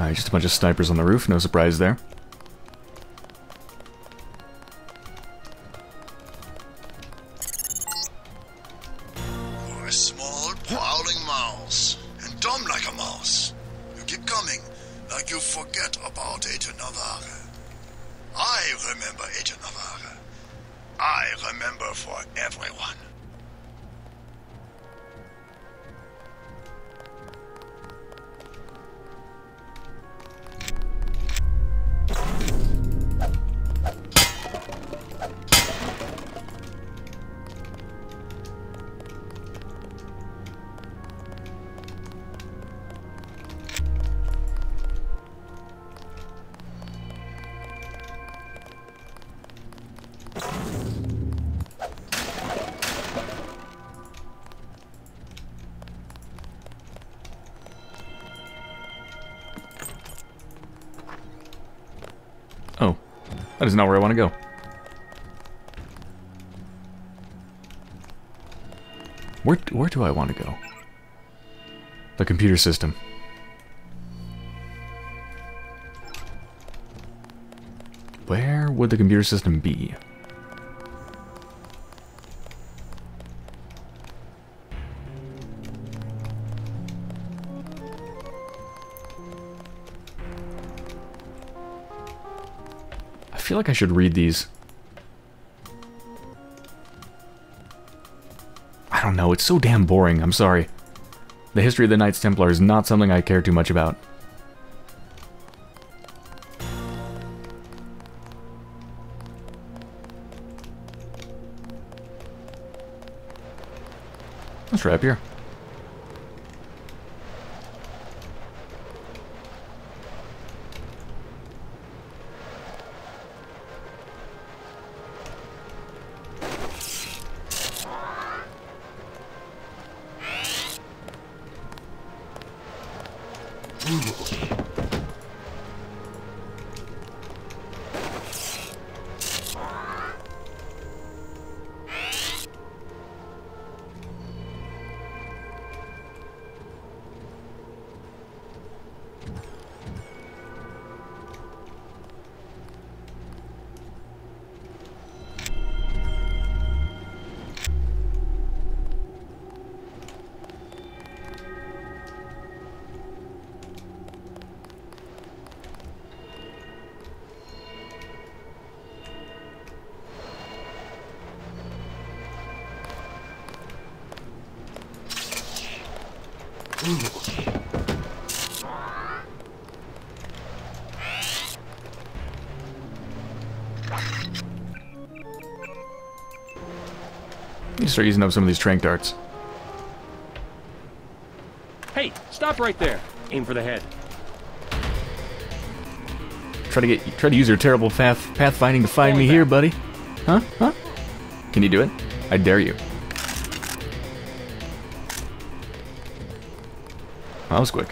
Alright, just a bunch of snipers on the roof, no surprise there. System. Where would the computer system be? I feel like I should read these. I don't know, it's so damn boring, I'm sorry. The history of the Knights Templar is not something I care too much about. Let's try up here. To start using up some of these trank darts. Hey, stop right there. Aim for the head. Try to get try to use your terrible path pathfinding to find me here, buddy. Huh? Huh? Can you do it? I dare you. That was quick.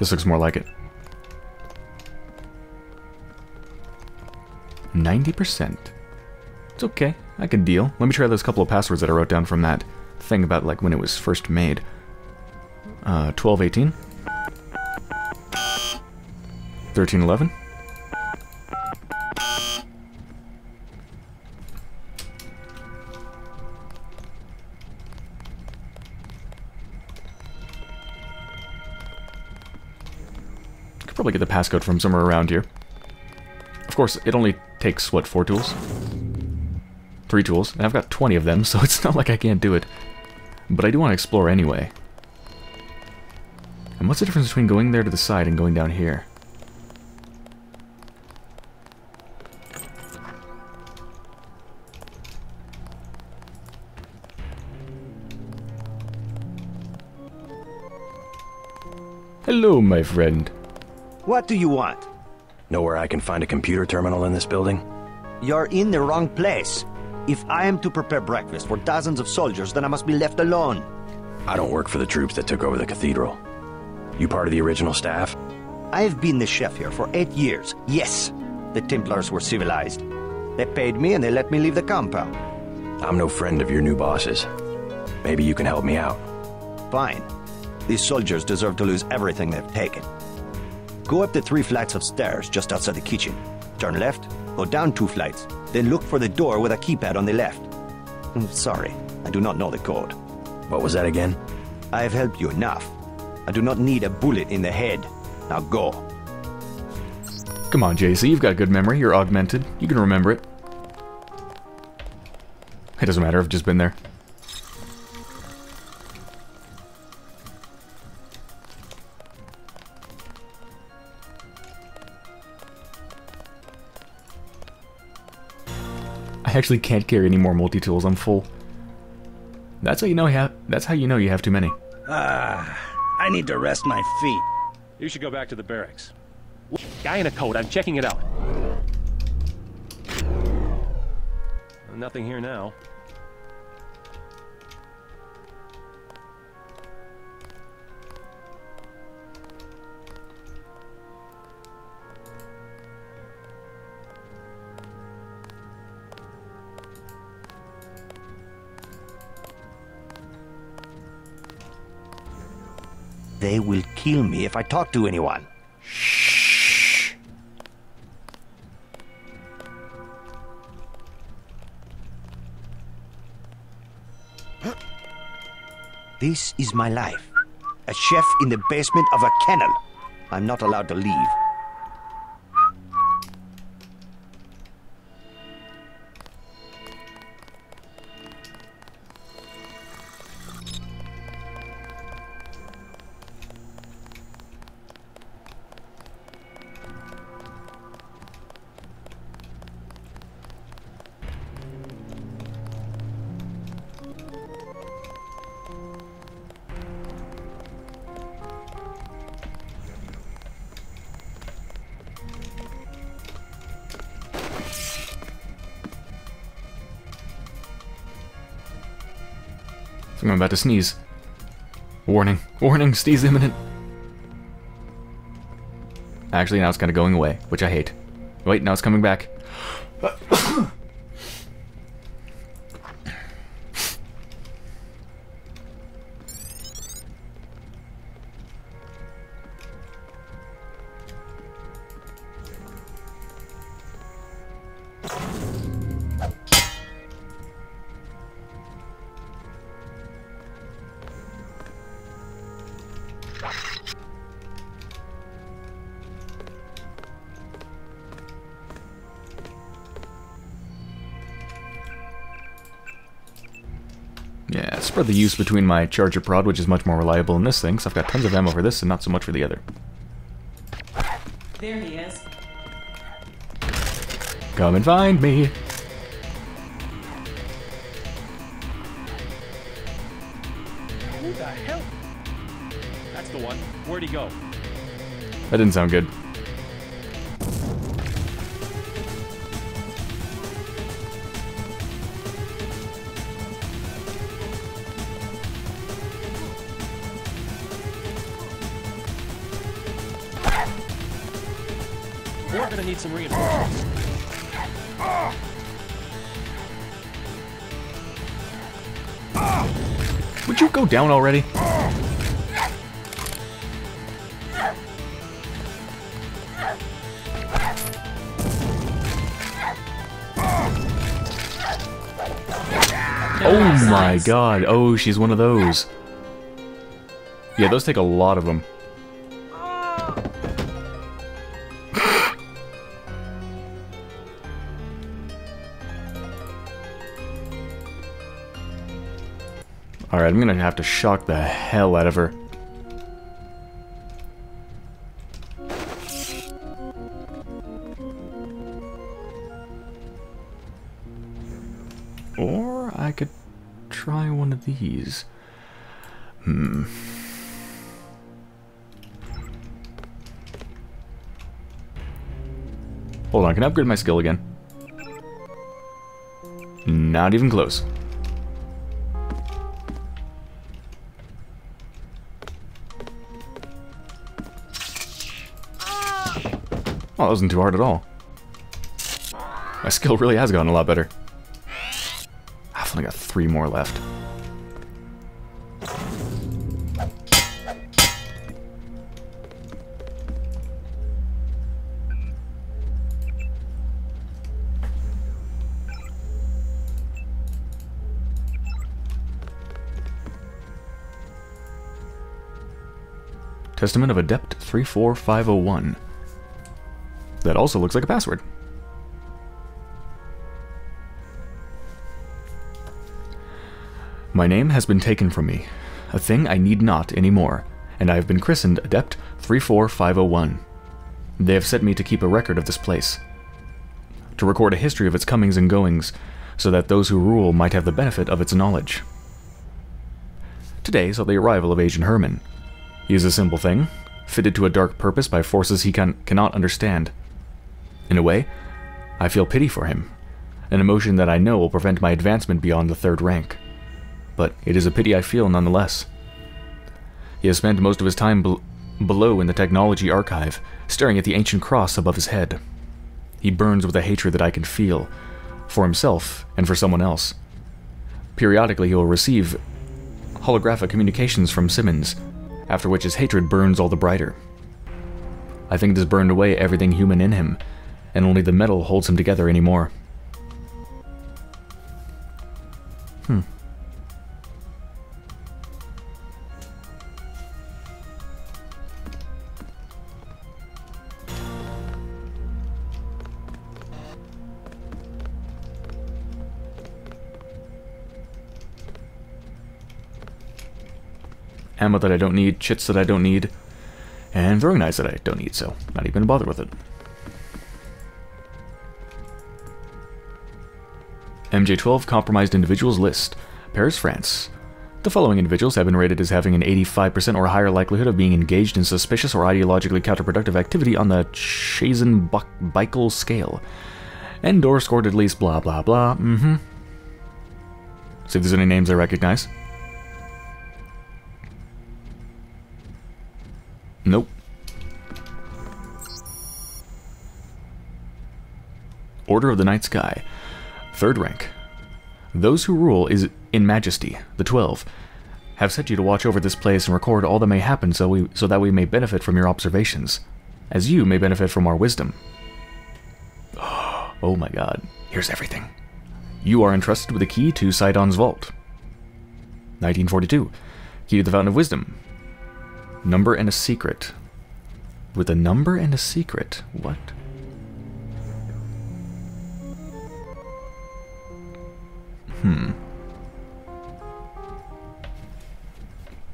This looks more like it. 90%. It's okay. I can deal. Let me try those couple of passwords that I wrote down from that thing about like when it was first made. Uh, 1218. 1311. Probably get the passcode from somewhere around here. Of course, it only takes, what, four tools? Three tools, and I've got 20 of them, so it's not like I can't do it. But I do want to explore anyway. And what's the difference between going there to the side and going down here? Hello, my friend. What do you want? Know where I can find a computer terminal in this building? You're in the wrong place. If I am to prepare breakfast for dozens of soldiers, then I must be left alone. I don't work for the troops that took over the cathedral. You part of the original staff? I've been the chef here for eight years. Yes, the Templars were civilized. They paid me and they let me leave the compound. I'm no friend of your new bosses. Maybe you can help me out. Fine. These soldiers deserve to lose everything they've taken. Go up the three flights of stairs just outside the kitchen. Turn left, go down two flights, then look for the door with a keypad on the left. Hmm, sorry, I do not know the code. What was that again? I have helped you enough. I do not need a bullet in the head. Now go. Come on, JC, you've got a good memory. You're augmented. You can remember it. It doesn't matter, I've just been there. I actually can't carry any more multi-tools, I'm full. That's how you know you have that's how you know you have too many. Ah, I need to rest my feet. You should go back to the barracks. Guy in a coat, I'm checking it out. Nothing here now. They will kill me if I talk to anyone. Shh. This is my life. A chef in the basement of a kennel. I'm not allowed to leave. About to sneeze. Warning. Warning, sneeze imminent. Actually, now it's kind of going away, which I hate. Wait, now it's coming back. The use between my charger prod, which is much more reliable in this thing, so I've got tons of ammo for this and not so much for the other. There he is. Come and find me! Who the hell? That's the one. Where'd he go? That didn't sound good. Some reinforcements. Would you go down already? Oh my god. Oh, she's one of those. Yeah, those take a lot of them. Alright, I'm gonna have to shock the hell out of her. Or I could try one of these. Hmm. Hold on, can I upgrade my skill again? Not even close. Well, that wasn't too hard at all. My skill really has gotten a lot better. I've only got three more left. Testament of Adept 34501. That also looks like a password. My name has been taken from me, a thing I need not anymore, and I have been christened Adept 34501. They have set me to keep a record of this place, to record a history of its comings and goings, so that those who rule might have the benefit of its knowledge. Today saw the arrival of Agent Hermann. He is a simple thing, fitted to a dark purpose by forces he can, cannot understand. In a way, I feel pity for him, an emotion that I know will prevent my advancement beyond the third rank. But it is a pity I feel nonetheless. He has spent most of his time bel below in the technology archive, staring at the ancient cross above his head. He burns with a hatred that I can feel, for himself and for someone else. Periodically, he will receive holographic communications from Simmons, after which his hatred burns all the brighter. I think it has burned away everything human in him, and only the metal holds him together anymore. Hmm. ammo that I don't need, chits that I don't need, and throwing knives that I don't need, so not even bother with it. MJ12 Compromised Individuals List, Paris, France. The following individuals have been rated as having an 85% or higher likelihood of being engaged in suspicious or ideologically counterproductive activity on the Chazen-Bickel scale. Endor scored at least blah blah blah, mm-hmm. See if there's any names I recognize. Nope. Order of the Night Sky. Third rank. Those who rule is in majesty, the Twelve, have set you to watch over this place and record all that may happen so, we, so that we may benefit from your observations, as you may benefit from our wisdom. Oh my god, here's everything. You are entrusted with the key to Sidon's vault. 1942. Key to the Fountain of Wisdom. Number and a secret. With a number and a secret. What? Hmm.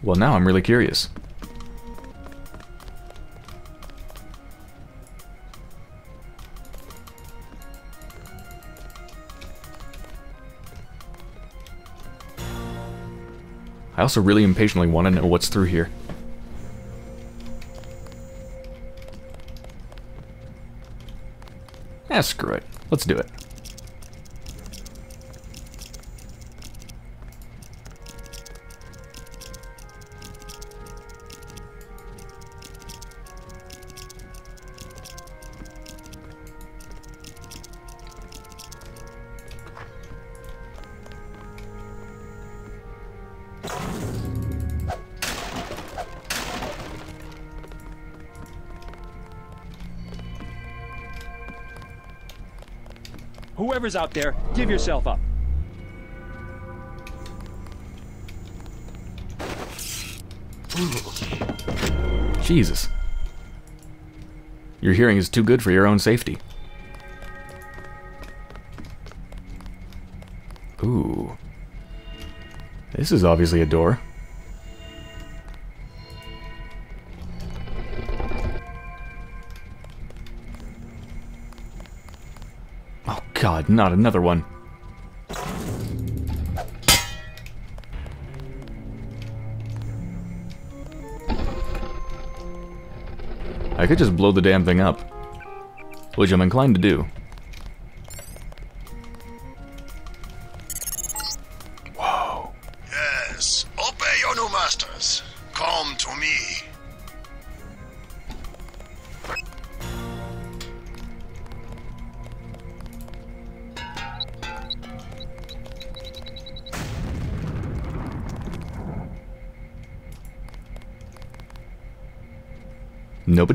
Well, now I'm really curious. I also really impatiently want to know what's through here. Yeah, screw it. Let's do it. Whoever's out there, give yourself up. Jesus. Your hearing is too good for your own safety. Ooh. This is obviously a door. God, not another one. I could just blow the damn thing up. which I'm inclined to do.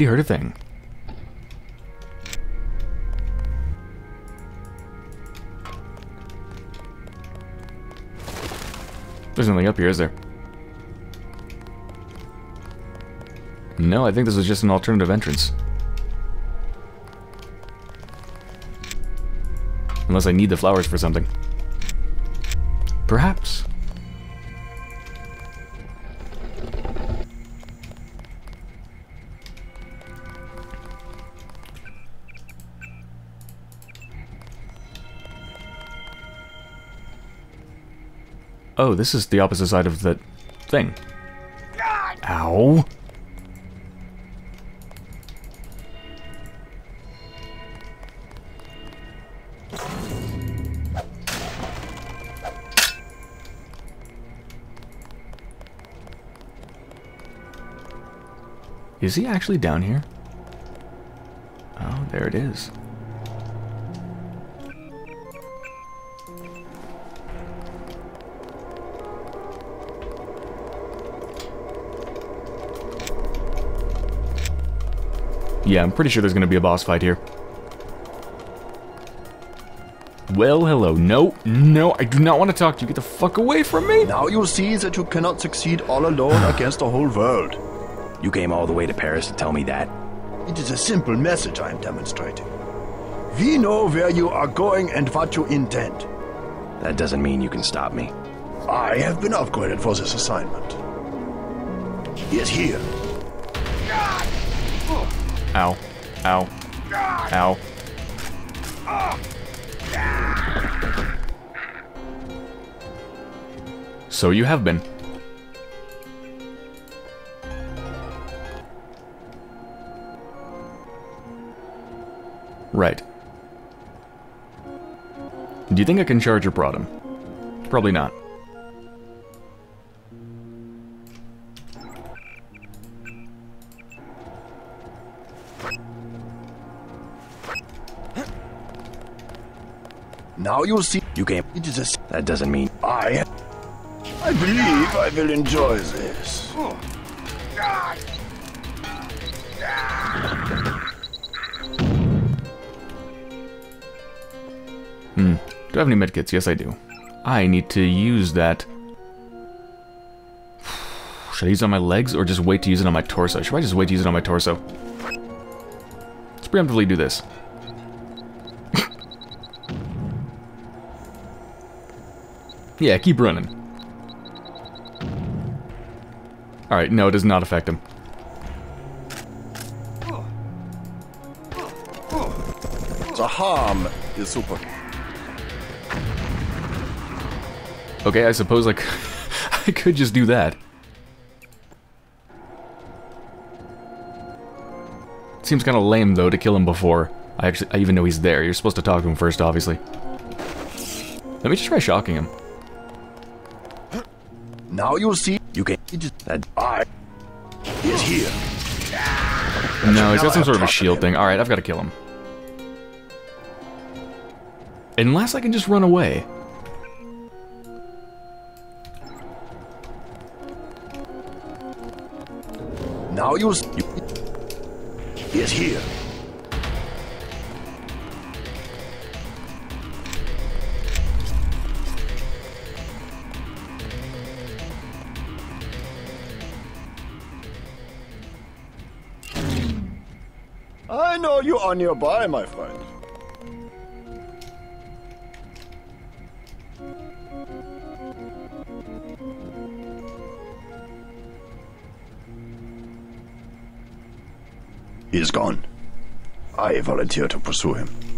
Nobody heard a thing. There's nothing up here, is there? No, I think this is just an alternative entrance. Unless I need the flowers for something. Perhaps. Oh, this is the opposite side of the thing. Ow. Is he actually down here? Oh, there it is. Yeah, I'm pretty sure there's going to be a boss fight here. Well, hello. No, no, I do not want to talk to you. Get the fuck away from me. Now you see that you cannot succeed all alone against the whole world. You came all the way to Paris to tell me that? It is a simple message I am demonstrating. We know where you are going and what you intend. That doesn't mean you can stop me. I have been upgraded for this assignment. He is here. Ow. Ow. Ow. So you have been. Right. Do you think I can charge your Broadham? Probably not. Now you will see. You came. It is a. s- That doesn't mean. I. I believe I will enjoy this. Hmm. Do I have any medkits? Yes, I do. I need to use that. Should I use it on my legs or just wait to use it on my torso? Should I just wait to use it on my torso? Let's preemptively do this. Yeah, keep running. Alright, no, it does not affect him. The harm is super. Okay, I suppose I could just do that. Seems kind of lame though to kill him before I actually I even know he's there. You're supposed to talk to him first, obviously. Let me just try shocking him. Now you'll see. You can. That. I. Is here. No, he's got some sort of a shield thing. Alright, I've got to kill him. Unless I can just run away. Now you'll see. He is here. Know you are nearby, my friend. He is gone. I volunteer to pursue him.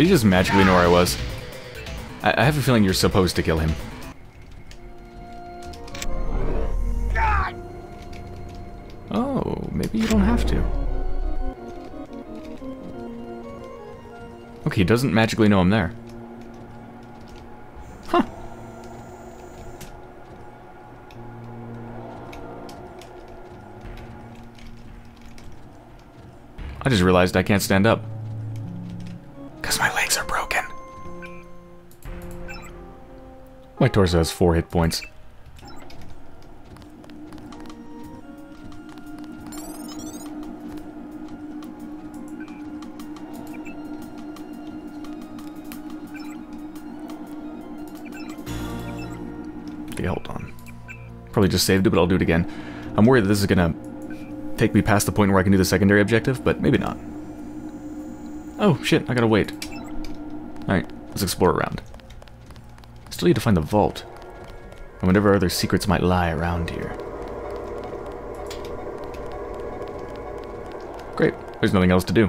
Did he just magically know where I was? I, I have a feeling you're supposed to kill him. Oh, maybe you don't have to. Okay, he doesn't magically know I'm there. Huh. I just realized I can't stand up. Torso has four hit points. Okay, hold on. Probably just saved it, but I'll do it again. I'm worried that this is gonna take me past the point where I can do the secondary objective, but maybe not. Oh, shit, I gotta wait. Alright, let's explore around. Still need to find the vault. And whatever other secrets might lie around here. Great, there's nothing else to do.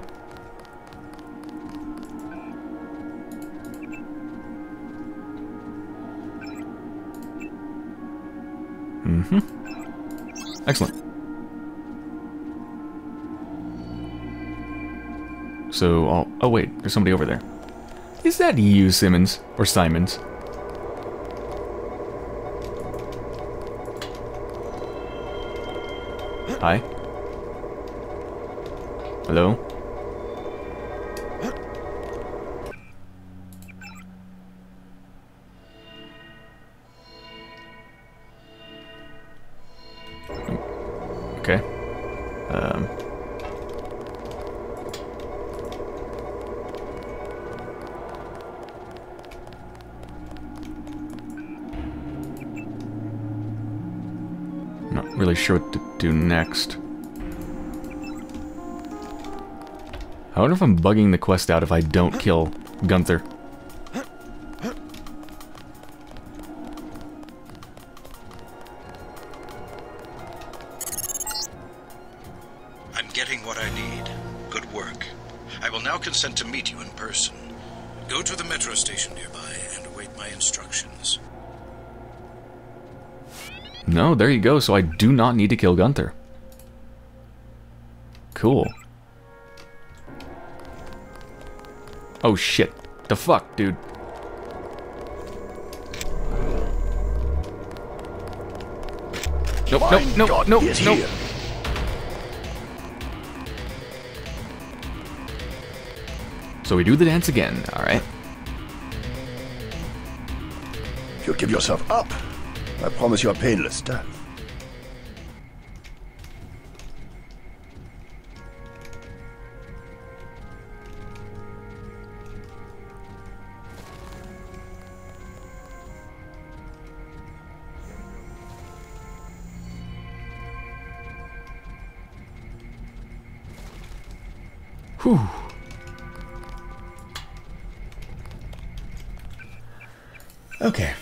Mm-hmm. Excellent. So, I'll, oh wait, there's somebody over there. Is that you, Simmons? Or Simons? Hi? Hello? Okay. Um... Not really sure what to next. I wonder if I'm bugging the quest out if I don't kill Gunther. I'm getting what I need. Good work. I will now consent to meet you in person. Go to the metro station nearby and await my instructions. No, there you go, so I do not need to kill Gunther. Oh shit. The fuck, dude? Nope, nope, nope, nope, nope. So we do the dance again, alright. If you give yourself up, I promise you a painless death. Whew. Okay.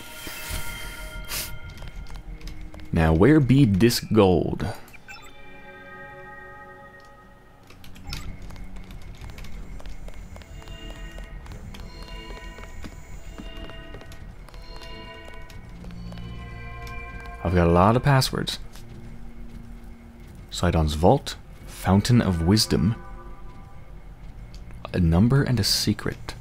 Now, where be this gold? I've got a lot of passwords. Sidon's Vault, Fountain of Wisdom, a number and a secret.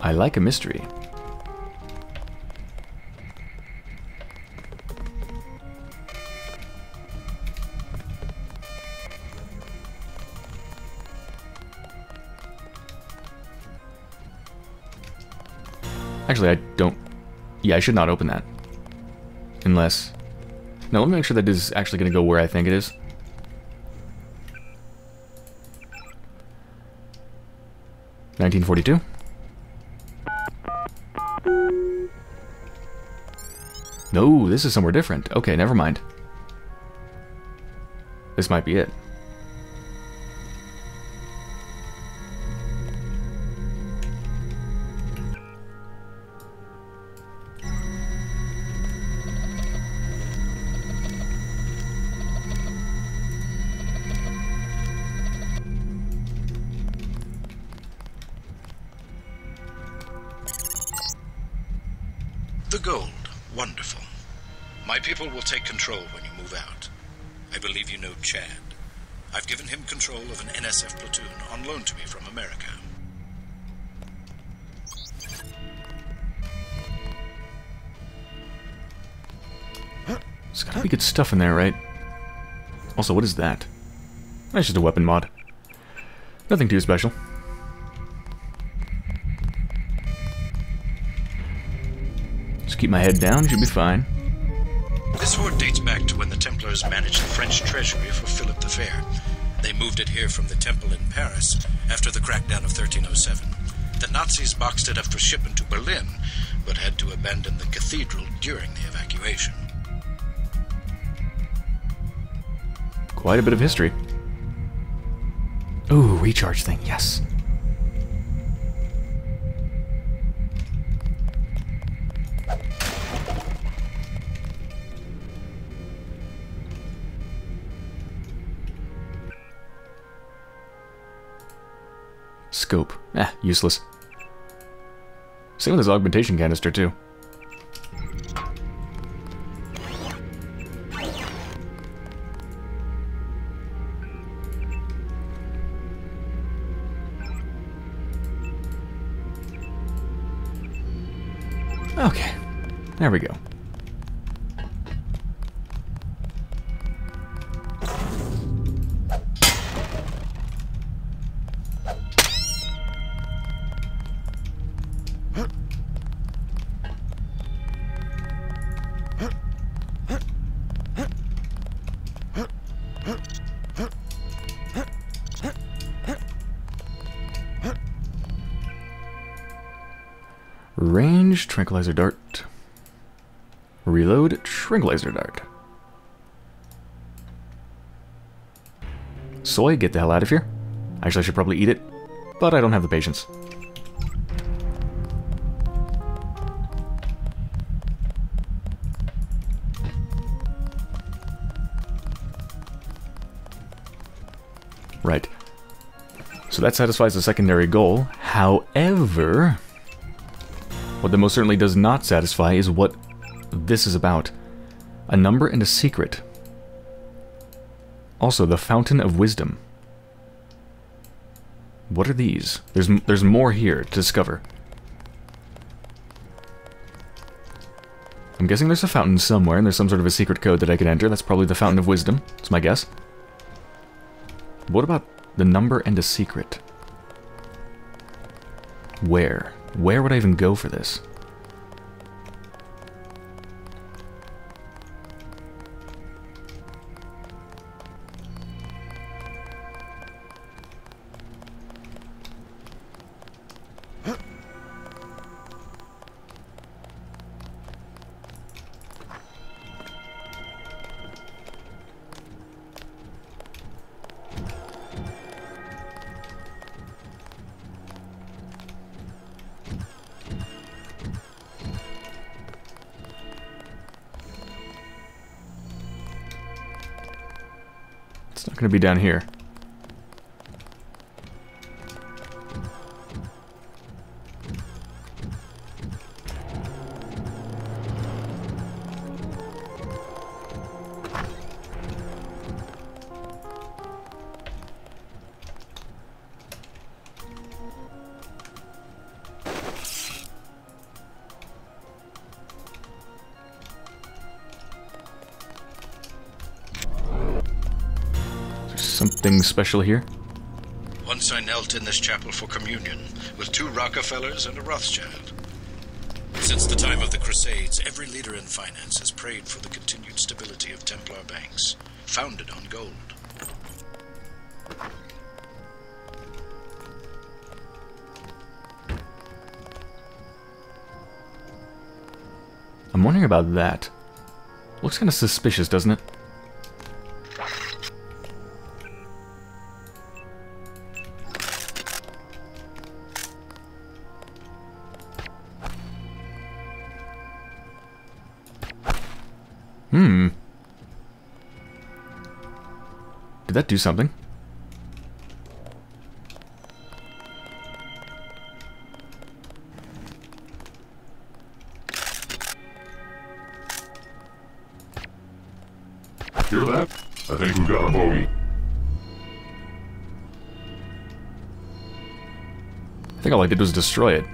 I like a mystery. Actually, I don't... Yeah, I should not open that. Unless... No, let me make sure that is actually going to go where I think it is. Nineteen forty-two. No, this is somewhere different. Okay, never mind. This might be it. NSF platoon on loan to me from America. There's gotta be good stuff in there, right? Also, what is that? That's just a weapon mod. Nothing too special. Just keep my head down, you should be fine. This hoard dates back to when the Templars managed the French treasury for Philip the Fair. They moved it here from the temple in Paris after the crackdown of 1307. The Nazis boxed it up for shipment to Berlin, but had to abandon the cathedral during the evacuation. Quite a bit of history. Ooh, recharge thing, yes. Scope. Eh, useless. Same with this augmentation canister, too. Okay. There we go. Tranquilizer dart. Reload, tranquilizer dart. Soy, get the hell out of here. Actually, I should probably eat it, but I don't have the patience. Right. So that satisfies the secondary goal. However, what that most certainly does not satisfy is what this is about. A number and a secret. Also, the Fountain of Wisdom. What are these? There's, there's more here to discover. I'm guessing there's a fountain somewhere, and there's some sort of a secret code that I can enter. That's probably the Fountain of Wisdom. That's my guess. What about the number and a secret? Where? Where would I even go for this? To be down here. Special here. Once I knelt in this chapel for communion with two Rockefellers and a Rothschild. Since the time of the Crusades, every leader in finance has prayed for the continued stability of Templar banks, founded on gold. I'm wondering about that. Looks kind of suspicious, doesn't it? Did that do something? Hear that? I think we've got a bogey. I think all I did was destroy it.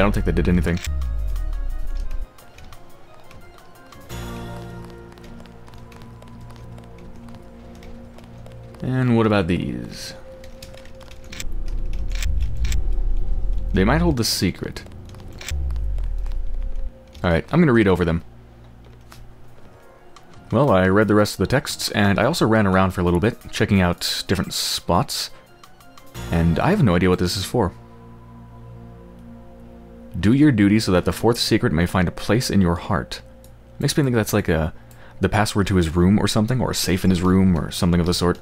I don't think they did anything. And what about these? They might hold the secret. Alright, I'm gonna read over them. Well, I read the rest of the texts, and I also ran around for a little bit, checking out different spots. And I have no idea what this is for. Do your duty so that the fourth secret may find a place in your heart. Makes me think that's like a the password to his room or something, or a safe in his room, or something of the sort.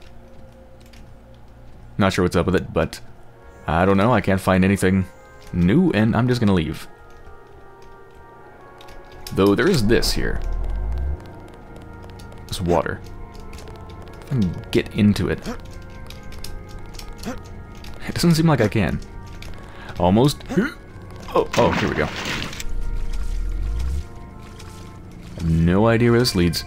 Not sure what's up with it, but I don't know. I can't find anything new, and I'm just gonna leave. Though there is this here. This water. I can get into it. It doesn't seem like I can. Almost. Oh, oh, here we go. No idea where this leads.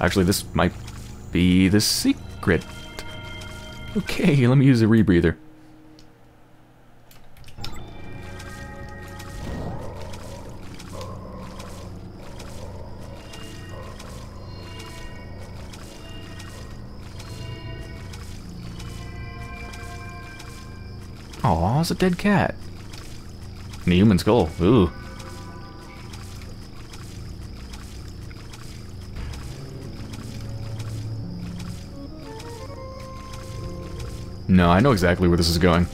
Actually, this might be the secret. Okay, let me use a rebreather. Aw, it's a dead cat. And a human skull. Ooh. No, I know exactly where this is going.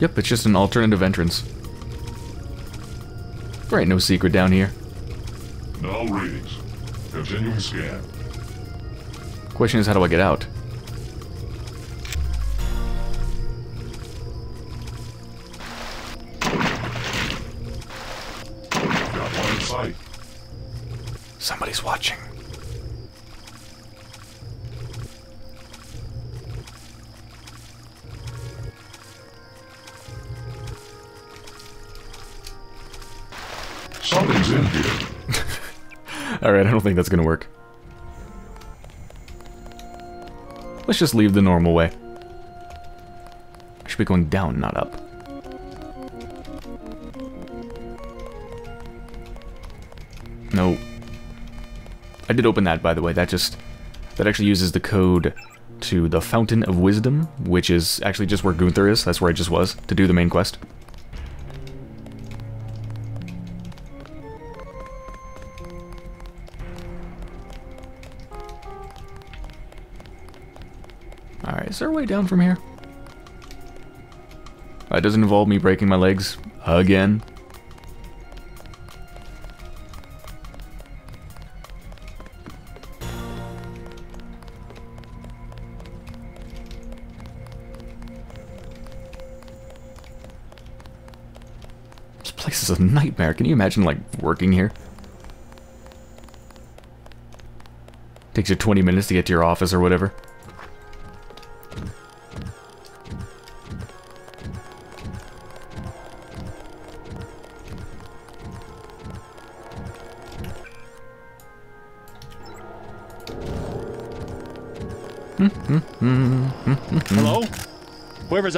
Yep, it's just an alternative entrance. There ain't no secret down here. Null readings. Continuing scan. Question is, how do I get out? Gonna work. Let's just leave the normal way. I should be going down, not up. No. I did open that, by the way. That just... That actually uses the code to the Fountain of Wisdom, which is actually just where Gunther is. That's where I just was, to do the main quest. Way down from here? Uh, that doesn't involve me breaking my legs again. This place is a nightmare. Can you imagine, like, working here? Takes you 20 minutes to get to your office or whatever.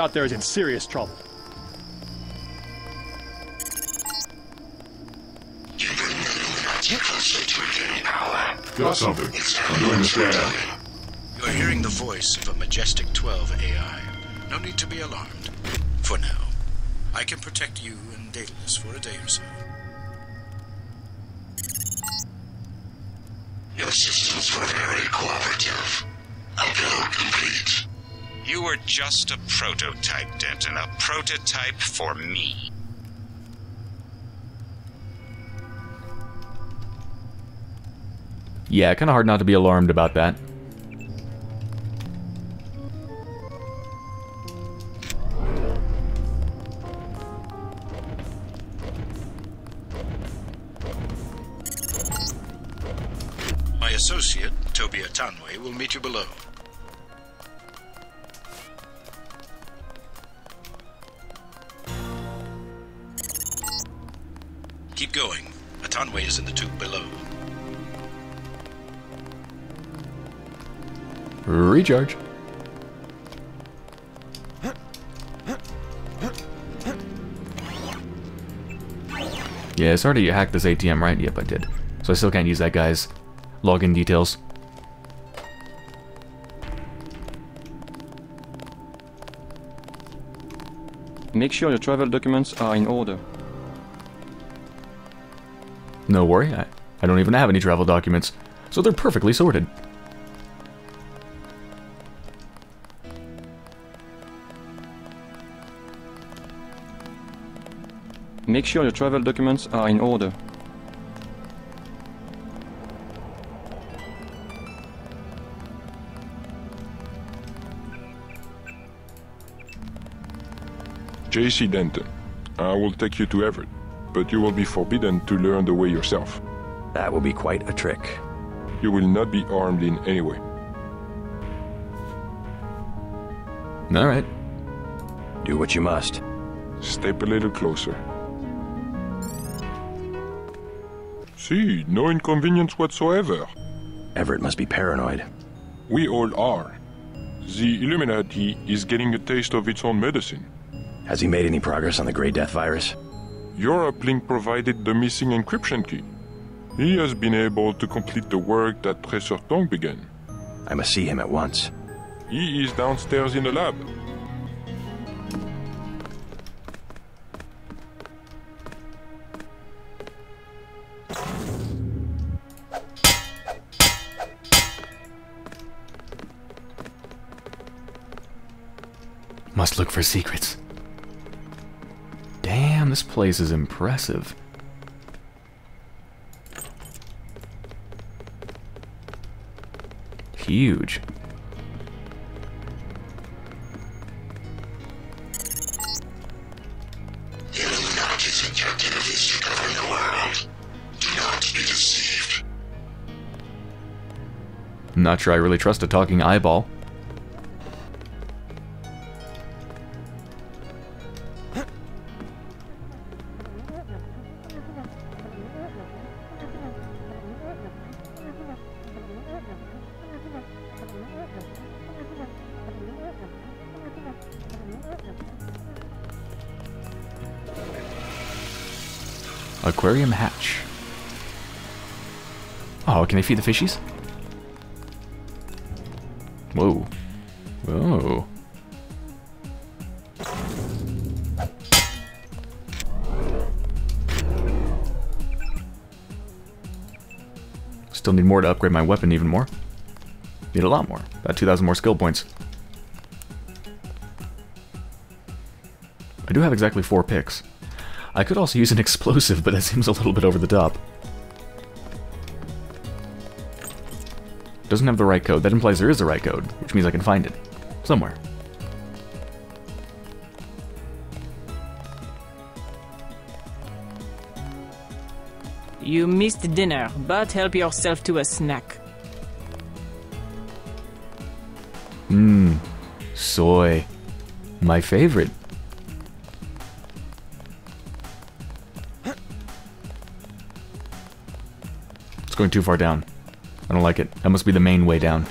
Out there is in serious trouble. Got something. I'm doing the scan. You are hearing the voice of a Majestic 12 AI. No need to be alarmed. For now. I can protect you and Daedalus for a day or so. just a prototype, Denton. A prototype for me. Yeah, kind of hard not to be alarmed about that. Recharge. Yeah, sorry you hacked this ATM, right? Yep, I did. So I still can't use that guy's login details. Make sure your travel documents are in order. No worry, I, I don't even have any travel documents, so they're perfectly sorted. Make sure your travel documents are in order. JC Denton, I will take you to Everett, but you will be forbidden to learn the way yourself. That will be quite a trick. You will not be armed in any way. Alright. Do what you must. Step a little closer. See, no inconvenience whatsoever. Everett must be paranoid. We all are. The Illuminati is getting a taste of its own medicine. Has he made any progress on the Grey Death virus? Your uplink provided the missing encryption key. He has been able to complete the work that Professor Tong began. I must see him at once. He is downstairs in the lab. For secrets. Damn, this place is impressive. Huge. Not sure I really trust a talking eyeball. Aquarium hatch. Oh, can they feed the fishies? Whoa. More to upgrade my weapon even more. Need a lot more. About 2,000 more skill points. I do have exactly four picks. I could also use an explosive, but that seems a little bit over the top. Doesn't have the right code. That implies there is a right code, which means I can find it. Somewhere. You missed dinner, but help yourself to a snack. Mmm. Soy. My favorite. It's going too far down. I don't like it. That must be the main way down.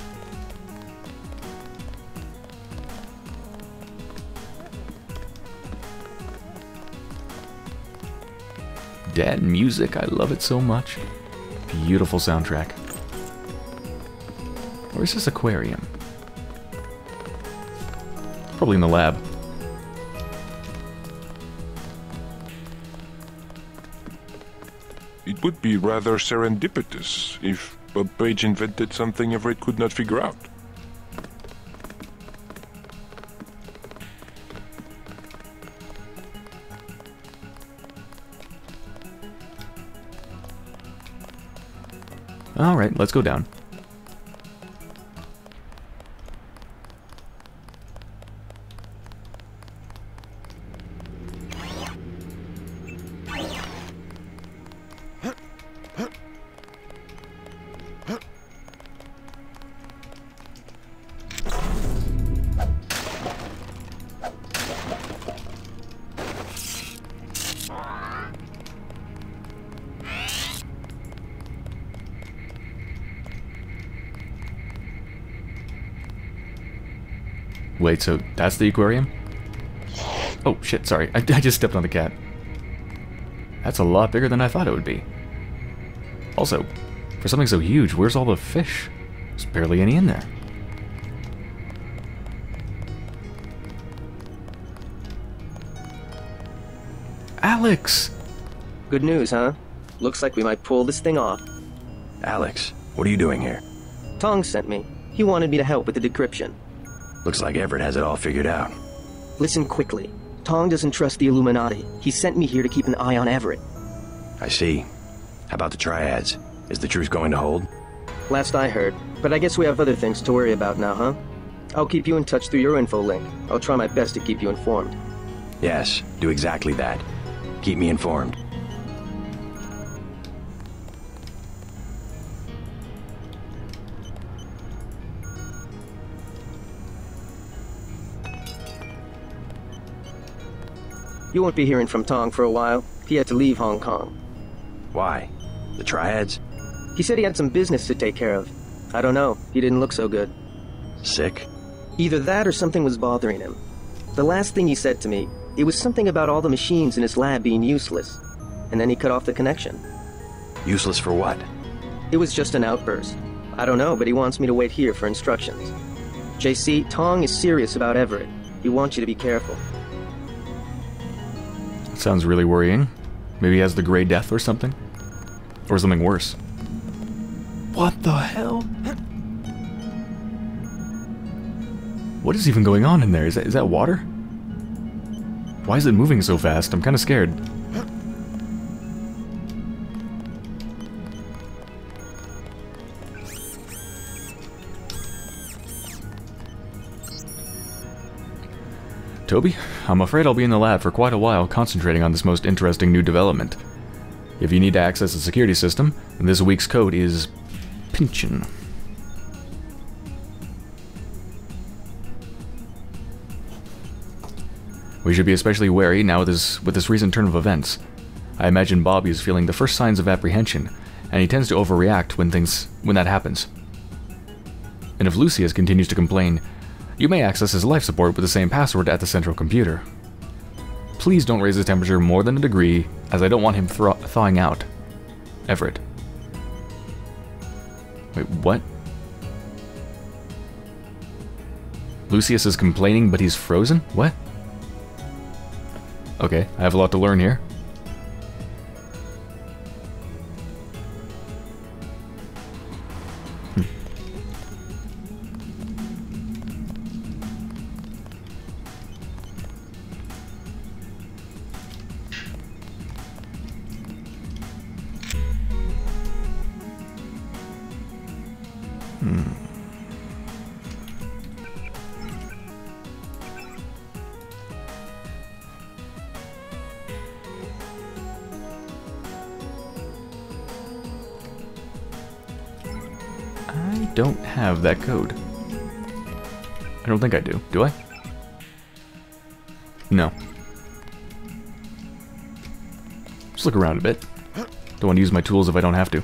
Dead music, I love it so much. Beautiful soundtrack. Where's this aquarium? Probably in the lab. It would be rather serendipitous if Bob Page invented something Everett could not figure out. Alright, let's go down. Wait, so that's the aquarium? Oh, shit, sorry. I, I just stepped on the cat. That's a lot bigger than I thought it would be. Also, for something so huge, where's all the fish? There's barely any in there. Alex! Good news, huh? Looks like we might pull this thing off. Alex, what are you doing here? Tong sent me. He wanted me to help with the decryption. Looks like Everett has it all figured out. Listen quickly. Tong doesn't trust the Illuminati. He sent me here to keep an eye on Everett. I see. How about the triads? Is the truth going to hold? Last I heard. But I guess we have other things to worry about now, huh? I'll keep you in touch through your info link. I'll try my best to keep you informed. Yes, do exactly that. Keep me informed. You won't be hearing from Tong for a while. He had to leave Hong Kong. Why? The triads? He said he had some business to take care of. I don't know. He didn't look so good. Sick? Either that or something was bothering him. The last thing he said to me, it was something about all the machines in his lab being useless. And then he cut off the connection. Useless for what? It was just an outburst. I don't know, but he wants me to wait here for instructions. JC, Tong is serious about Everett. He wants you to be careful. Sounds really worrying. Maybe he has the Grey Death or something? Or something worse. What the hell? What is even going on in there? Is that, is that water? Why is it moving so fast? I'm kind of scared. Toby, I'm afraid I'll be in the lab for quite a while concentrating on this most interesting new development. If you need to access the security system, this week's code is Pinchin. We should be especially wary now with this, with this recent turn of events. I imagine Bobby is feeling the first signs of apprehension, and he tends to overreact when things when that happens. And if Lucius continues to complain, you may access his life support with the same password at the central computer. Please don't raise his temperature more than a degree, as I don't want him thawing out. Everett. Wait, what? Lucius is complaining, but he's frozen? What? Okay, I have a lot to learn here. That code. I don't think I do. Do I? No. Just look around a bit. Don't want to use my tools if I don't have to.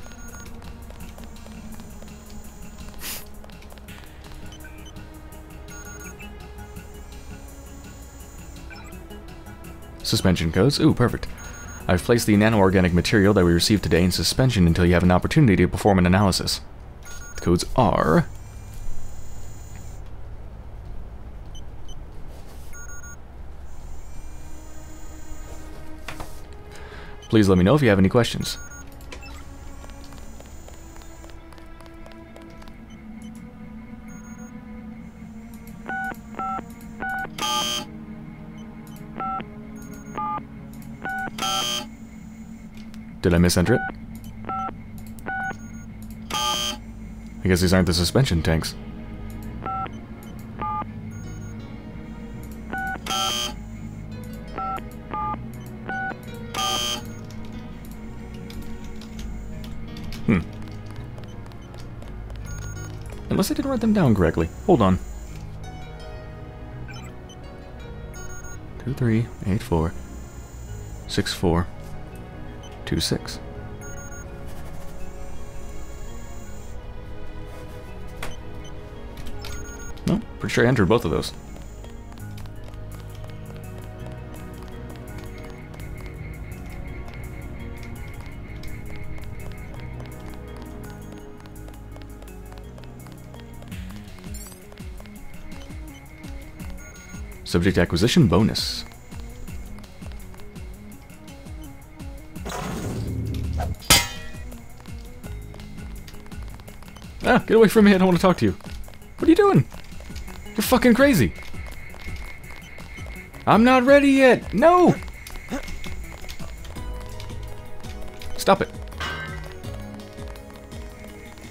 Suspension codes. Ooh, perfect. I've placed the nano-organic material that we received today in suspension until you have an opportunity to perform an analysis. The codes are... Please let me know if you have any questions. Did I misenter it? I guess these aren't the suspension tanks. I didn't write them down correctly. Hold on. Two three eight four six four two six. No, pretty sure I entered both of those. Subject acquisition bonus. Ah, get away from me, I don't want to talk to you. What are you doing? You're fucking crazy. I'm not ready yet. No! Stop it.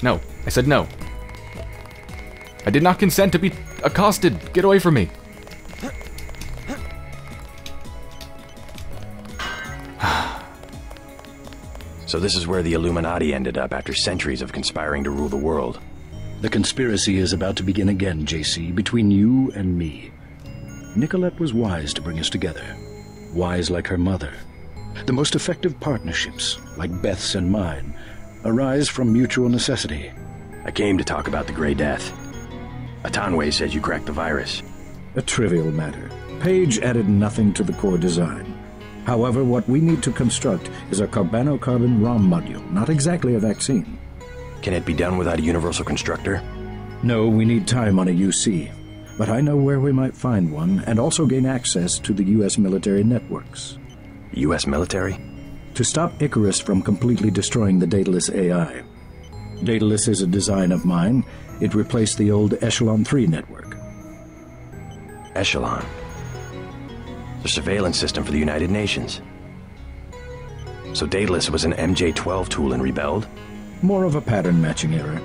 No. I said no. I did not consent to be accosted. Get away from me. So this is where the Illuminati ended up after centuries of conspiring to rule the world. The conspiracy is about to begin again, JC, between you and me. Nicolette was wise to bring us together. Wise like her mother. The most effective partnerships, like Beth's and mine, arise from mutual necessity. I came to talk about the Grey Death. Atanwe says you cracked the virus. A trivial matter. Page added nothing to the core design. However, what we need to construct is a carbano-carbon ROM module, not exactly a vaccine. Can it be done without a universal constructor? No, we need time on a UC. But I know where we might find one, and also gain access to the U.S. military networks. U.S. military? To stop Icarus from completely destroying the Daedalus AI. Daedalus is a design of mine. It replaced the old Echelon 3 network. Echelon? The surveillance system for the United Nations. So Daedalus was an MJ-12 tool and rebelled? More of a pattern matching error.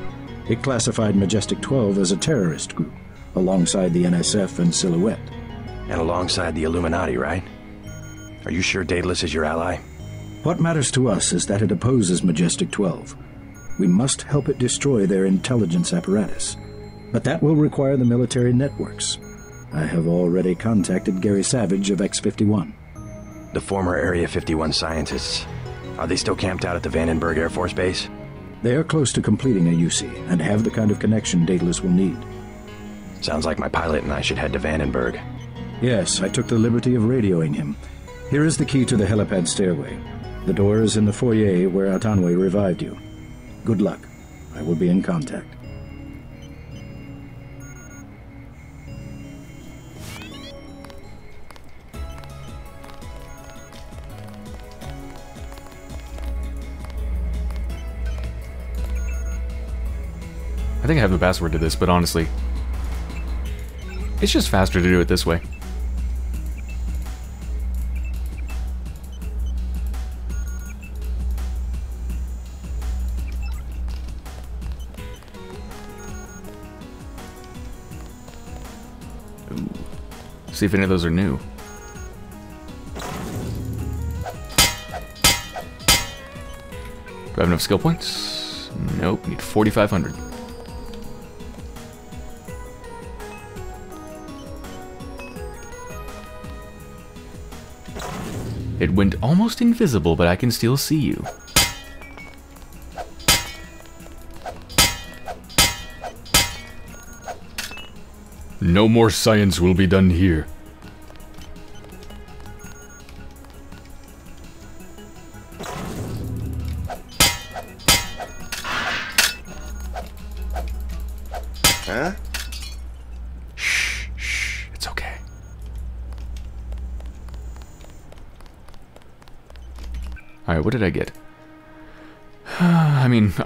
It classified Majestic 12 as a terrorist group, alongside the NSF and Silhouette. And alongside the Illuminati, right? Are you sure Daedalus is your ally? What matters to us is that it opposes Majestic 12. We must help it destroy their intelligence apparatus. But that will require the military networks. I have already contacted Gary Savage of X-51. The former Area 51 scientists. Are they still camped out at the Vandenberg Air Force Base? They are close to completing a UC and have the kind of connection Daedalus will need. Sounds like my pilot and I should head to Vandenberg. Yes, I took the liberty of radioing him. Here is the key to the helipad stairway. The door is in the foyer where Atanwe revived you. Good luck. I will be in contact. I think I have the password to this, but honestly, it's just faster to do it this way. Ooh. See if any of those are new. Do I have enough skill points? Nope, need 4,500. It went almost invisible, but I can still see you. No more science will be done here.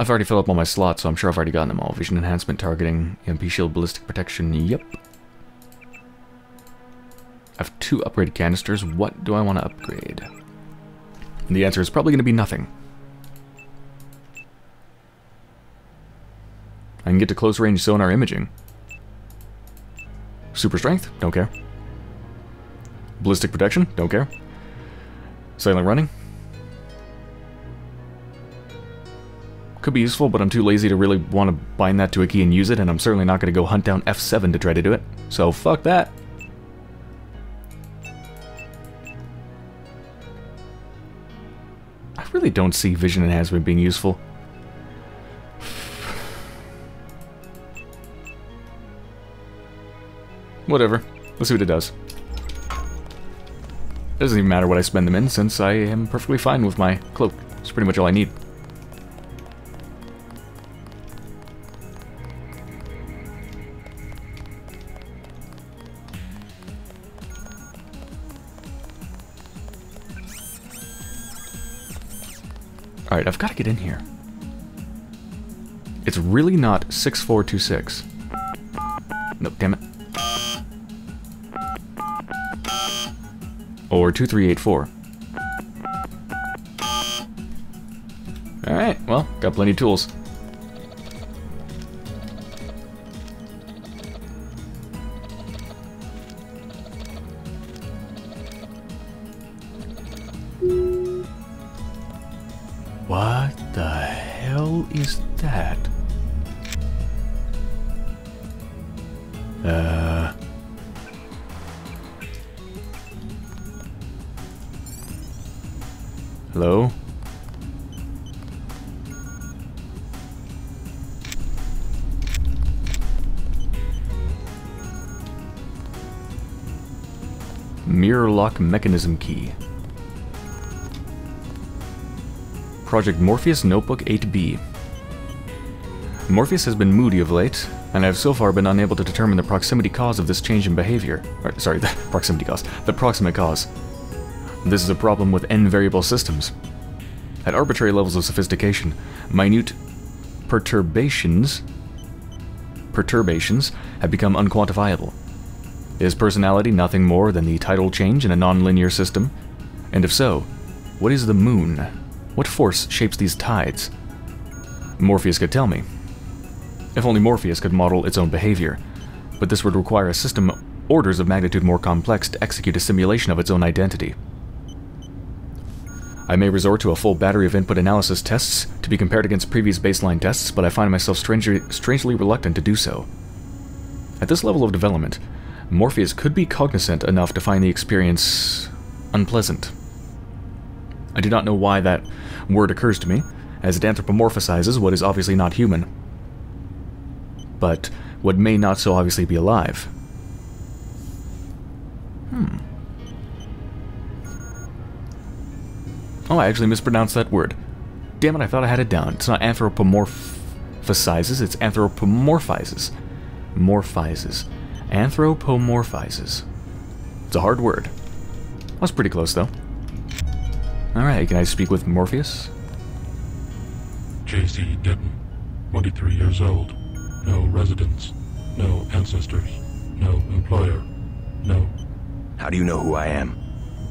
I've already filled up all my slots, so I'm sure I've already gotten them all. Vision enhancement, targeting, EMP shield, ballistic protection, yep. I have two upgrade canisters. What do I want to upgrade? And the answer is probably going to be nothing. I can get to close range sonar imaging. Super strength? Don't care. Ballistic protection? Don't care. Silent running? Could be useful, but I'm too lazy to really want to bind that to a key and use it, and I'm certainly not going to go hunt down F7 to try to do it. So fuck that. I really don't see vision enhancement being useful. Whatever. Let's see what it does. It doesn't even matter what I spend them in, since I am perfectly fine with my cloak. It's pretty much all I need. Alright, I've got to get in here. It's really not 6426. Nope, damn it. Or 2384. Alright, well, got plenty of tools. Lock mechanism key. Project Morpheus Notebook 8B. Morpheus has been moody of late, and I have so far been unable to determine the proximity cause of this change in behavior. Or, sorry, the proximity cause. The proximate cause. This is a problem with n-variable systems. At arbitrary levels of sophistication, minute perturbations perturbations have become unquantifiable. Is personality nothing more than the tidal change in a nonlinear system? And if so, what is the moon? What force shapes these tides? Morpheus could tell me. If only Morpheus could model its own behavior. But this would require a system orders of magnitude more complex to execute a simulation of its own identity. I may resort to a full battery of input analysis tests to be compared against previous baseline tests, but I find myself strangely, strangely reluctant to do so. At this level of development, Morpheus could be cognizant enough to find the experience unpleasant. I do not know why that word occurs to me, as it anthropomorphizes what is obviously not human, but what may not so obviously be alive. Hmm. Oh, I actually mispronounced that word. Damn it, I thought I had it down. It's not anthropomorphizes, it's anthropomorphizes. Morphizes. Anthropomorphizes. It's a hard word. I was pretty close, though. Alright, can I speak with Morpheus? J.C. Denton, 23 years old. No residence. No ancestors. No employer. No. How do you know who I am?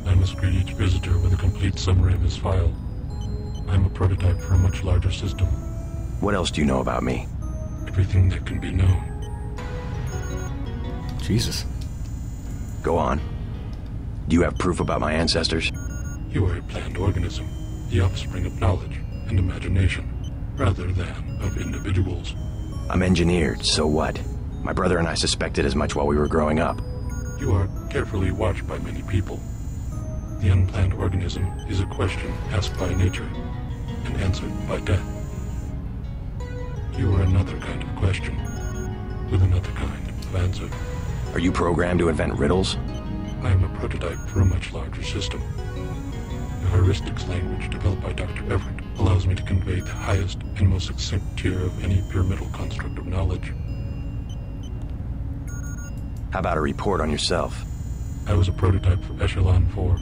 I must greet each visitor with a complete summary of his file. I'm a prototype for a much larger system. What else do you know about me? Everything that can be known. Jesus. Go on. Do you have proof about my ancestors? You are a planned organism, the offspring of knowledge and imagination, rather than of individuals. I'm engineered, so what? My brother and I suspected as much while we were growing up. You are carefully watched by many people. The unplanned organism is a question asked by nature and answered by death. You are another kind of question, with another kind of answer. Are you programmed to invent riddles? I am a prototype for a much larger system. The heuristics language developed by Dr. Everett allows me to convey the highest and most succinct tier of any pyramidal construct of knowledge. How about a report on yourself? I was a prototype for Echelon 4.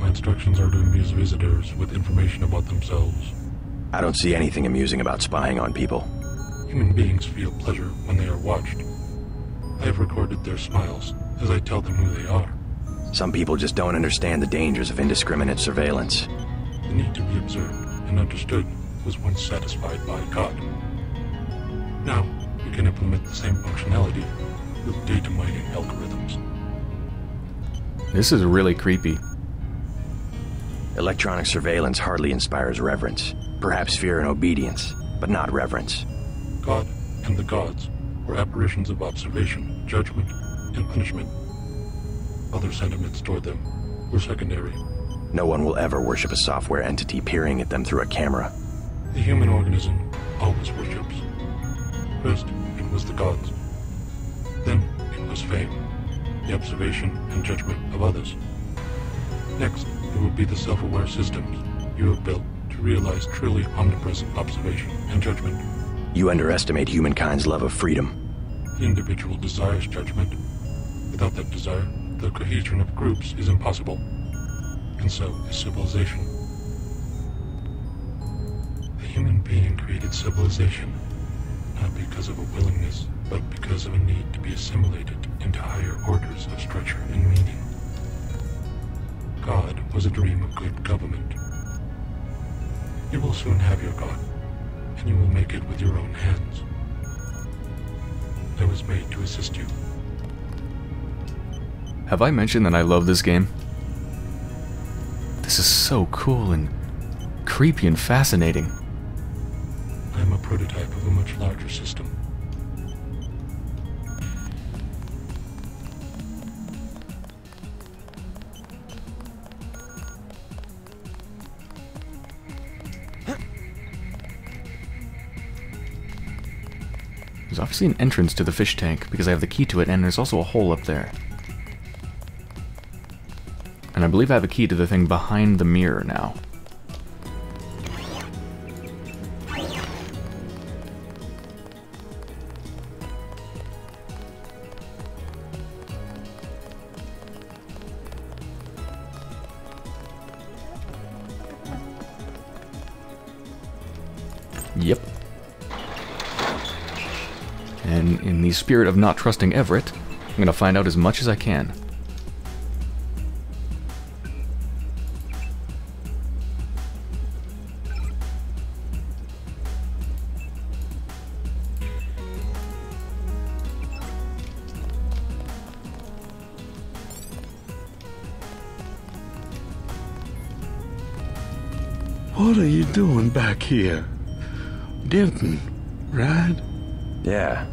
My instructions are to amuse visitors with information about themselves. I don't see anything amusing about spying on people. Human beings feel pleasure when they are watched. I have recorded their smiles as I tell them who they are. Some people just don't understand the dangers of indiscriminate surveillance. The need to be observed and understood was once satisfied by God. Now, we can implement the same functionality with data mining algorithms. This is really creepy. Electronic surveillance hardly inspires reverence. Perhaps fear and obedience, but not reverence. God and the gods were apparitions of observation, judgment, and punishment. Other sentiments toward them were secondary. No one will ever worship a software entity peering at them through a camera. The human organism always worships. First, it was the gods. Then, it was fame, the observation and judgment of others. Next, it will be the self-aware systems you have built to realize truly omnipresent observation and judgment. You underestimate humankind's love of freedom. Individual desires judgment. Without that desire, the cohesion of groups is impossible. And so is civilization. The human being created civilization, not because of a willingness, but because of a need to be assimilated into higher orders of structure and meaning. God was a dream of good government. You will soon have your God, and you will make it with your own hands. I was made to assist you. Have I mentioned that I love this game? This is so cool and creepy and fascinating. I am a prototype of a much larger system. Obviously an entrance to the fish tank because I have the key to it, and there's also a hole up there. And I believe I have a key to the thing behind the mirror now. In the spirit of not trusting Everett, I'm going to find out as much as I can. What are you doing back here? Denton, right? Yeah.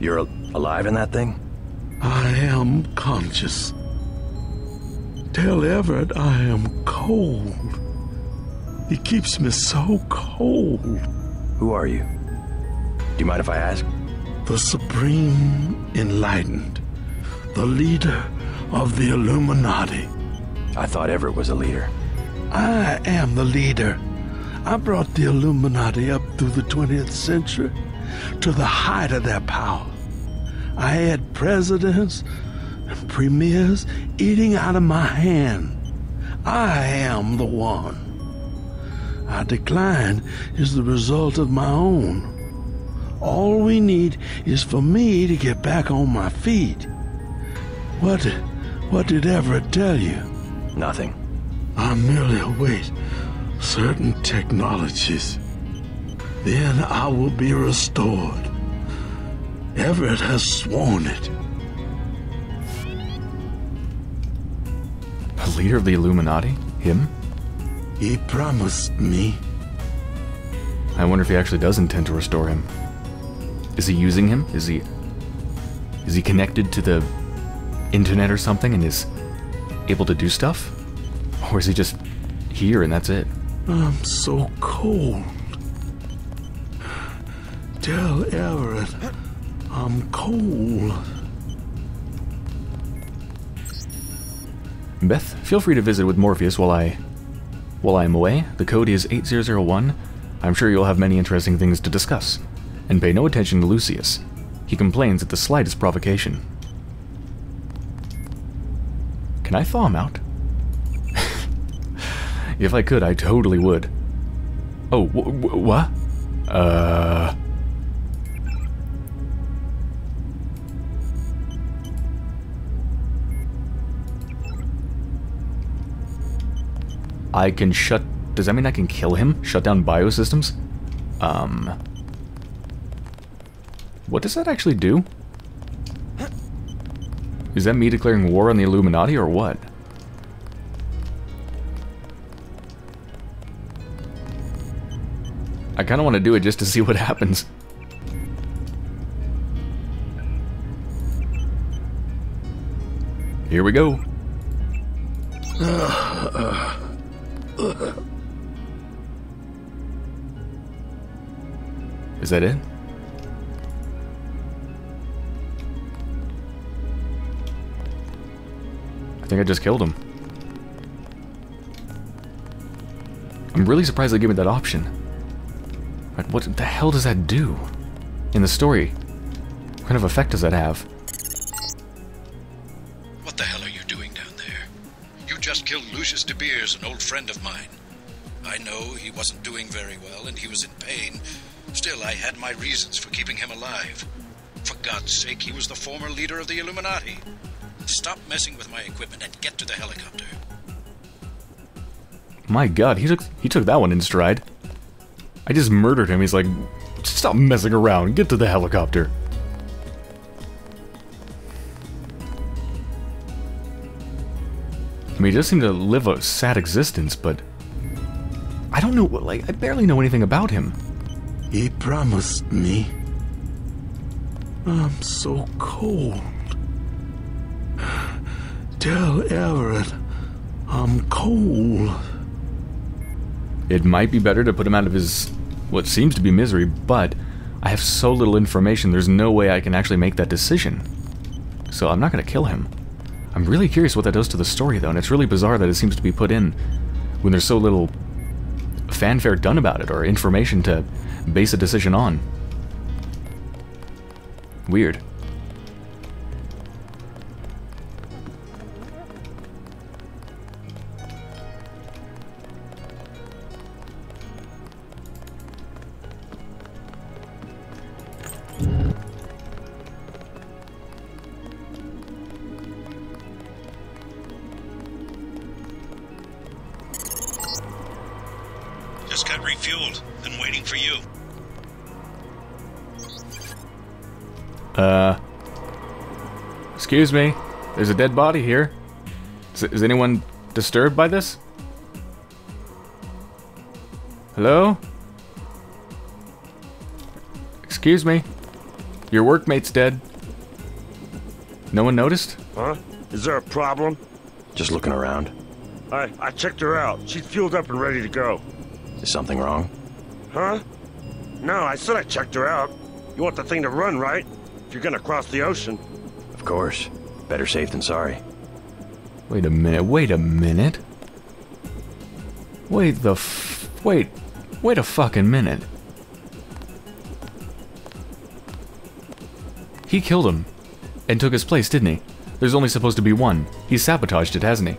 You're alive in that thing? I am conscious. Tell Everett I am cold. He keeps me so cold. Who are you? Do you mind if I ask? The Supreme Enlightened. The leader of the Illuminati. I thought Everett was a leader. I am the leader. I brought the Illuminati up through the 20th century to the height of their power. I had presidents and premiers eating out of my hand. I am the one. Our decline is the result of my own. All we need is for me to get back on my feet. What did, what did Everett tell you? Nothing. I merely await certain technologies. Then I will be restored. Everett has sworn it. The leader of the Illuminati? Him? He promised me. I wonder if he actually does intend to restore him. Is he using him? Is he... Is he connected to the internet or something and is able to do stuff? Or is he just here and that's it? I'm so cold. Tell Everett I'm cold. Beth, feel free to visit with Morpheus while I while I am away. The code is 8001. I'm sure you'll have many interesting things to discuss. And pay no attention to Lucius. He complains at the slightest provocation. Can I thaw him out? if I could, I totally would. Oh, what? Uh... I can shut... Does that mean I can kill him? Shut down biosystems? Um... What does that actually do? Is that me declaring war on the Illuminati or what? I kind of want to do it just to see what happens. Here we go. Is that it? I think I just killed him. I'm really surprised they gave me that option. But what the hell does that do? In the story? What kind of effect does that have? What the hell are you doing down there? You just killed Lucius De Beers, an old friend of mine. I know he wasn't doing very well and he was in pain. Still, I had my reasons for keeping him alive. For God's sake, he was the former leader of the Illuminati. Stop messing with my equipment and get to the helicopter. My god, he took he took that one in stride. I just murdered him. He's like, stop messing around. Get to the helicopter. I mean, he does seem to live a sad existence, but I don't know. Like, I barely know anything about him. He promised me. I'm so cold. Tell Everett I'm cold. It might be better to put him out of his what seems to be misery, but I have so little information, there's no way I can actually make that decision. So I'm not going to kill him. I'm really curious what that does to the story, though, and it's really bizarre that it seems to be put in when there's so little fanfare done about it or information to base a decision on. Weird. Excuse me. There's a dead body here. Is, is anyone disturbed by this? Hello? Excuse me. Your workmate's dead. No one noticed? Huh? Is there a problem? Just looking around. I I checked her out. She's fueled up and ready to go. Is something wrong? Huh? No, I said I checked her out. You want the thing to run, right? If you're gonna cross the ocean. Of course. Better safe than sorry. Wait a minute, wait a minute. Wait the f- wait, wait a fucking minute. He killed him and took his place, didn't he? There's only supposed to be one. He sabotaged it, hasn't he?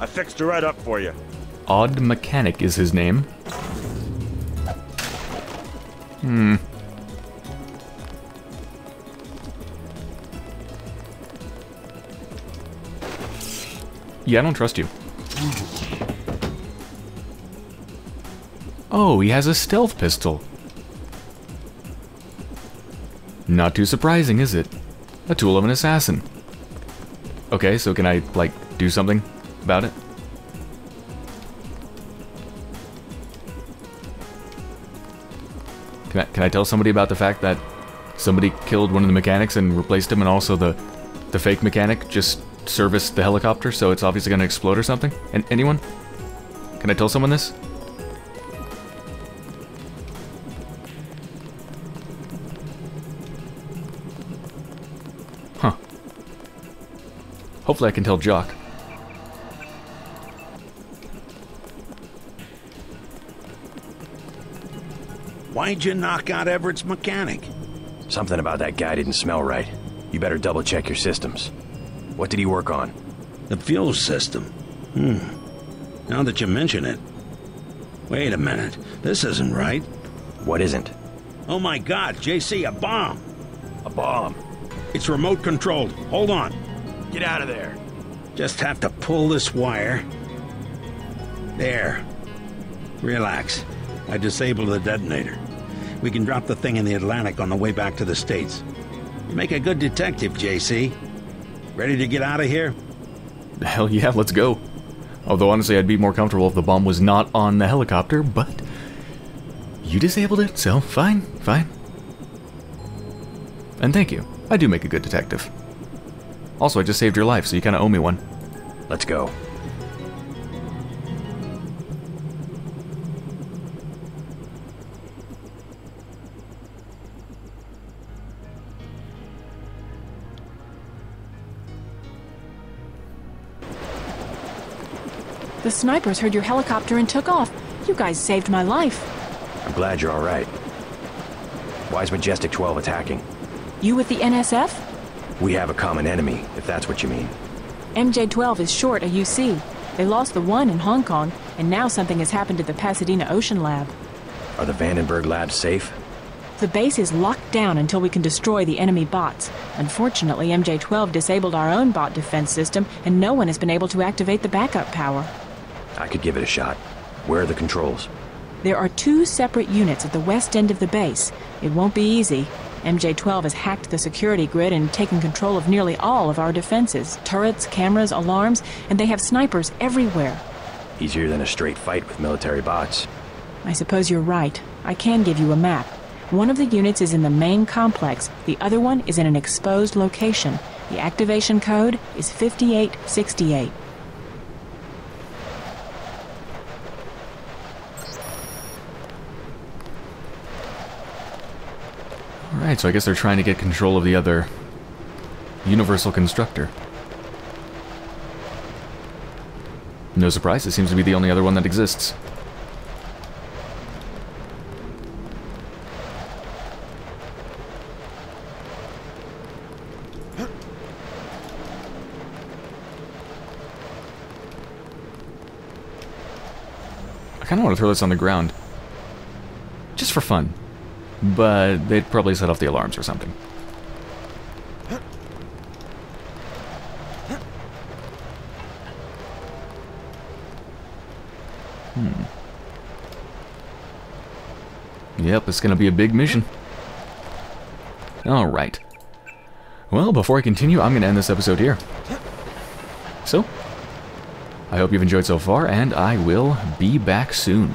I fixed her right up for you. Odd Mechanic is his name. Hmm. Yeah, I don't trust you. Oh, he has a stealth pistol. Not too surprising, is it? A tool of an assassin. Okay, so can I, like, do something about it? Can I, tell somebody about the fact that somebody killed one of the mechanics and replaced him and also the, the fake mechanic just serviced the helicopter so it's obviously going to explode or something? And anyone? Can I tell someone this? Huh. Hopefully I can tell Jock. Why'd you knock out Everett's mechanic? Something about that guy didn't smell right. You better double check your systems. What did he work on? The fuel system. Hmm. Now that you mention it. Wait a minute. This isn't right. What isn't? Oh my god, JC, a bomb! A bomb? It's remote controlled. Hold on. Get out of there. Just have to pull this wire. There. Relax. I disabled the detonator. We can drop the thing in the Atlantic on the way back to the States. You make a good detective, JC. Ready to get out of here? Hell yeah, let's go. Although honestly, I'd be more comfortable if the bomb was not on the helicopter, but you disabled it, so fine, fine. And thank you. I do make a good detective. Also, I just saved your life, so you kind of owe me one. Let's go. Snipers heard your helicopter and took off. You guys saved my life. I'm glad you're alright. Why's Majestic 12 attacking? You with the NSF? We have a common enemy, if that's what you mean. MJ-12 is short a UC. They lost the one in Hong Kong, and now something has happened to the Pasadena Ocean Lab. Are the Vandenberg labs safe? The base is locked down until we can destroy the enemy bots. Unfortunately, MJ-12 disabled our own bot defense system, and no one has been able to activate the backup power. I could give it a shot. Where are the controls? There are two separate units at the west end of the base. It won't be easy. MJ-12 has hacked the security grid and taken control of nearly all of our defenses. Turrets, cameras, alarms, and they have snipers everywhere. Easier than a straight fight with military bots. I suppose you're right. I can give you a map. One of the units is in the main complex. The other one is in an exposed location. The activation code is 5868. Alright, so I guess they're trying to get control of the other Universal Constructor. No surprise, it seems to be the only other one that exists. I kind of want to throw this on the ground. Just for fun. But they'd probably set off the alarms or something. Hmm. Yep, it's gonna be a big mission. Alright. Well, before I continue, I'm gonna end this episode here. So, I hope you've enjoyed so far, and I will be back soon.